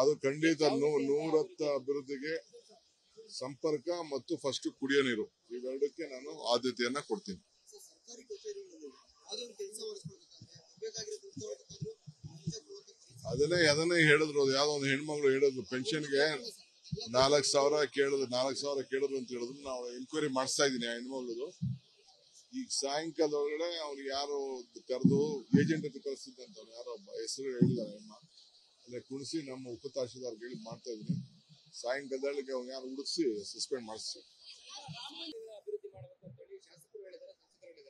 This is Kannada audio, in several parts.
ಅದು ಖಂಡಿತ ನೂರತ್ತ ಅಭಿವೃದ್ಧಿಗೆ ಸಂಪರ್ಕ ಮತ್ತು ಫಸ್ಟ್ ಕುಡಿಯೋ ನೀರು. ಇವೆರಡಕ್ಕೆ ನಾನು ಆದ್ಯತೆಯನ್ನ ಕೊಡ್ತೀನಿ. ಅದನ್ನೇ ಅದನ್ನೇ ಹೇಳಿದ್ರು ಅದು ಯಾವ್ದೋ ಒಂದು ಹೆಣ್ಮಗಳು ಹೇಳಿದ್ರು ಪೆನ್ಷನ್ಗೆ ನಾಲ್ಕು ಸಾವಿರ ಕೇಳಿದ್ರು ನಾಲ್ಕು ಸಾವಿರ ಕೇಳಿದ್ರು ಅಂತ ಹೇಳಿದ್ರು. ನಾವು ಎನ್ಕ್ವೈರಿ ಮಾಡಿಸ್ತಾ ಇದ್ದೀನಿ ಆ ಹೆಣ್ಮಗಳದು. ಈಗ ಸಾಯಂಕಾಲದೊಳಗಡೆ ಅವ್ರು ಯಾರು ಕರೆದು ಏಜೆಂಟ್ ಅಂತ ಕಳಿಸಿದ್ದಂತ ಅವ್ನು ಯಾರೋ ಹೆಸರು ಹೇಳಿದ್ದಾರೆ ಅಮ್ಮ ಅಲ್ಲೇ ಕುಣಿಸಿ ನಮ್ಮ ಉಪ ತಹಶೀಲ್ದಾರ್ ಹೇಳಿ ಮಾಡ್ತಾ ಇದ್ದೀನಿ. ಸಾಯಂಕಾಲದೊಳಗೆ ಅವ್ನು ಯಾರು ಹುಡುಕ್ಸಿ ಸಸ್ಪೆಂಡ್ ಮಾಡಿಸಿ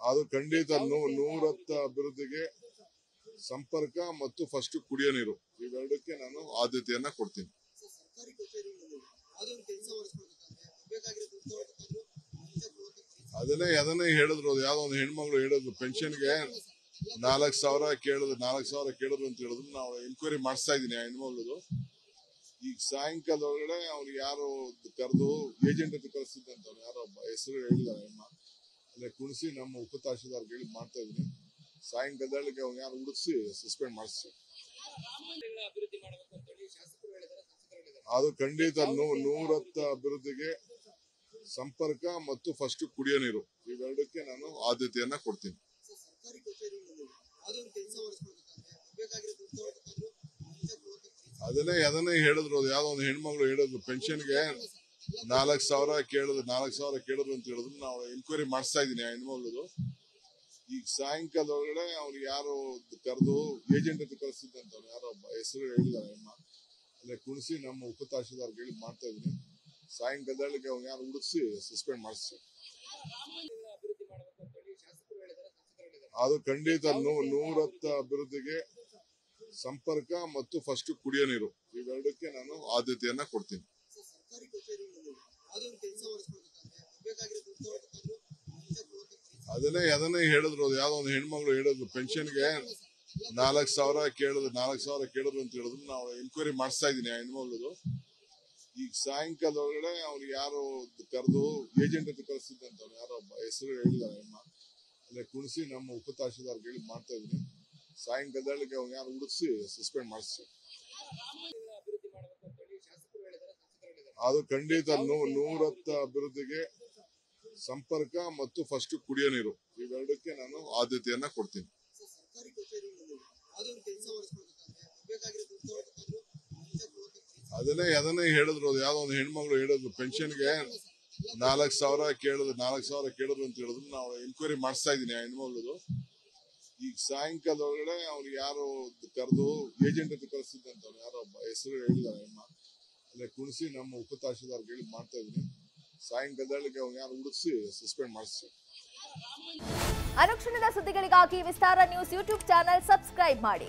ಅದು ಖಂಡಿತ ನೂರತ್ತ ಅಭಿವೃದ್ಧಿಗೆ ಸಂಪರ್ಕ ಮತ್ತು ಫಸ್ಟ್ ಕುಡಿಯೋ ನೀರು. ಇವೆರಡಕ್ಕೆ ನಾನು ಆದ್ಯತೆಯನ್ನ ಕೊಡ್ತೀನಿ. ಅದನ್ನೇ ಅದನ್ನೇ ಹೇಳಿದ್ರು. ಅದು ಯಾವ್ದೋ ಒಂದು ಹೆಣ್ಮಗಳು ಹೇಳಿದ್ರು ಪೆನ್ಷನ್ಗೆ ನಾಲ್ಕು ಸಾವಿರ ಕೇಳಿದ್ರು, ನಾಲ್ಕು ಸಾವಿರ ಕೇಳಿದ್ರು ಅಂತ ಹೇಳಿದ್ರು. ನಾವು ಎನ್ಕ್ವೈರಿ ಮಾಡಿಸ್ತಾ ಇದೀನಿ ಆ ಹೆಣ್ಮಗಳದು. ಈಗ ಸಾಯಂಕಾಲದೊಳಗಡೆ ಅವ್ರು ಯಾರು ಕರೆದು ಏಜೆಂಟ್ ಅಂತ ಕಳಿಸಿದ್ದಂತ ಅವ್ನು ಯಾರೋ ಹೆಸರು ಹೇಳಿದ್ದಾರೆ ಅಮ್ಮ. ಅಲ್ಲೇ ಕುಣಿಸಿ ನಮ್ಮ ಉಪ ತಹಶೀಲ್ದಾರ್ ಹೇಳಿ ಮಾಡ್ತಾ ಇದೀನಿ ಸಾಯಂಕಾಲದೊಳಗೆ ಅವ್ನು ಯಾರು ಹುಡುಕ್ಸಿ ಸಸ್ಪೆಂಡ್ ಮಾಡಿಸಿ. ಅದು ಖಂಡಿತ ನೂರತ್ತ ಅಭಿವೃದ್ಧಿಗೆ ಸಂಪರ್ಕ ಮತ್ತು ಫಸ್ಟ್ ಕುಡಿಯೋ ನೀರು. ಇವೆರಡಕ್ಕೆ ನಾನು ಆದ್ಯತೆಯನ್ನ ಕೊಡ್ತೀನಿ. ಅದನ್ನೇ ಅದನ್ನೇ ಹೇಳಿದ್ರು ಅದು ಯಾವ್ದೋ ಒಂದು ಹೆಣ್ಮಗಳು ಹೇಳಿದ್ರು ಪೆನ್ಷನ್ಗೆ ನಾಲ್ಕು ಸಾವಿರ ಕೇಳಿದ್ರು ನಾಲ್ಕು ಸಾವಿರ ಕೇಳಿದ್ರು ಅಂತ ಹೇಳಿದ್ರು. ನಾವು ಎನ್ಕ್ವೈರಿ ಮಾಡಿಸ್ತಾ ಇದೀನಿ ಆ ಹೆಣ್ಮಗಳದು. ಈಗ ಸಾಯಂಕಾಲದೊಳಗಡೆ ಅವ್ರು ಯಾರು ಕರೆದು ಏಜೆಂಟ್ ಅಂತ ಕಳಿಸಿದ್ದಂತ ಯಾರೋ ಹೆಸರು ಹೇಳಿದ್ದಾರೆ ಅಮ್ಮ. ಅಲ್ಲೇ ಕುಣಿಸಿ ನಮ್ಮ ಉಪ ತಹಶೀಲ್ದಾರ್ ಹೇಳಿ ಮಾಡ್ತಾ ಇದೀನಿ ಸಾಯಂಕಾಲದೊಳಗೆ ಅವ್ನು ಯಾರು ಹುಡುಕ್ಸಿ ಸಸ್ಪೆಂಡ್ ಮಾಡಿಸಿ. ಅದು ಖಂಡಿತ ನೂರತ್ತ ಅಭಿವೃದ್ಧಿಗೆ ಸಂಪರ್ಕ ಮತ್ತು ಫಸ್ಟ್ ಕುಡಿಯೋ ನೀರು. ಇವೆರಡಕ್ಕೆ ನಾನು ಆದ್ಯತೆಯನ್ನ ಕೊಡ್ತೀನಿ. ಅದನ್ನೇ ಅದನ್ನೇ ಹೇಳಿದ್ರು. ಅದು ಯಾವ್ದೋ ಒಂದು ಹೆಣ್ಮಗಳು ಹೇಳಿದ್ರು ಪೆನ್ಷನ್ಗೆ ನಾಲ್ಕು ಸಾವಿರ ಕೇಳಿದ್ರು ನಾಲ್ಕು ಸಾವಿರ ಕೇಳಿದ್ರು ಅಂತ ಹೇಳಿದ್ರು. ನಾವು ಎನ್ಕ್ವೈರಿ ಮಾಡಿಸ್ತಾ ಇದೀನಿ ಆ ಹೆಣ್ಮಗಳದು. ಈಗ ಸಾಯಂಕಾಲದೊಳಗಡೆ ಅವ್ರು ಯಾರು ಕರೆದು ಏಜೆಂಟ್ ಅಂತ ಕಳಿಸಿದ್ದಂತ ಅವ್ರು ಯಾರೋ ಹೆಸರು ಹೇಳಿಲ್ಲ ಅಮ್ಮ. ಅಲ್ಲೇ ಕುಣಿಸಿ ನಮ್ಮ ಉಪ ತಹಶೀಲ್ದಾರ್ ಹೇಳಿ ಮಾಡ್ತಾ ಇದ್ದೀನಿ. ಸಾಯಂಕಾಲದೊಳಗೆ ಅವ್ನು ಯಾರು ಹುಡುಕ್ಸಿ ಸಸ್ಪೆಂಡ್ ಮಾಡಿಸ್ತೀವಿ ಅದು ಖಂಡಿತ ನೂರತ್ತ ಅಭಿವೃದ್ಧಿಗೆ ಸಂಪರ್ಕ ಮತ್ತು ಫಸ್ಟ್ ಕುಡಿಯೋ ನೀರು. ಇವೆರಡಕ್ಕೆ ನಾನು ಆದ್ಯತೆಯನ್ನ ಕೊಡ್ತೀನಿ. ಅದನ್ನೇ ಅದನ್ನೇ ಹೇಳಿದ್ರು. ಅದು ಯಾವ್ದೋ ಒಂದು ಹೆಣ್ಮಗಳು ಹೇಳಿದ್ರು ಪೆನ್ಷನ್ಗೆ. ನಾಲ್ಕು ಸಾವಿರ ಕೇಳಿದ್ರು, ನಾಲ್ಕು ಸಾವಿರ ಕೇಳಿದ್ರು ಅಂತ ಹೇಳಿದ್ರು. ನಾವು ಎನ್ಕ್ವೈರಿ ಮಾಡಿಸ್ತಾ ಇದೀನಿ ಆ ಹೆಣ್ಮಗಳದು. ಈಗ ಸಾಯಂಕಾಲದೊಳಗಡೆ ಅವ್ರಿಗೆ ಯಾರು ಕರೆದು ಏಜೆಂಟ್ ಅಂತ ಕಳಿಸಿದ್ದಂತ ಯಾರೋ ಹೆಸರು ಹೇಳಿದ್ದಾರೆ ಅಮ್ಮ. ಅಲ್ಲೇ ಕುಣಿಸಿ ನಮ್ಮ ಉಪ ತಹಶೀಲ್ದಾರ್ ಹೇಳಿ ಮಾಡ್ತಾ ಇದೀನಿ ಸಾಯಂಕಾಲದೊಳಗೆ ಅವ್ನು ಯಾರು ಹುಡುಕ್ಸಿ ಸಸ್ಪೆಂಡ್ ಮಾಡಿಸಿ ಅನುಕ್ಷಣದ ಸುದ್ದಿಗಳಿಗಾಗಿ Vistara news YouTube channel subscribe ಮಾಡಿ.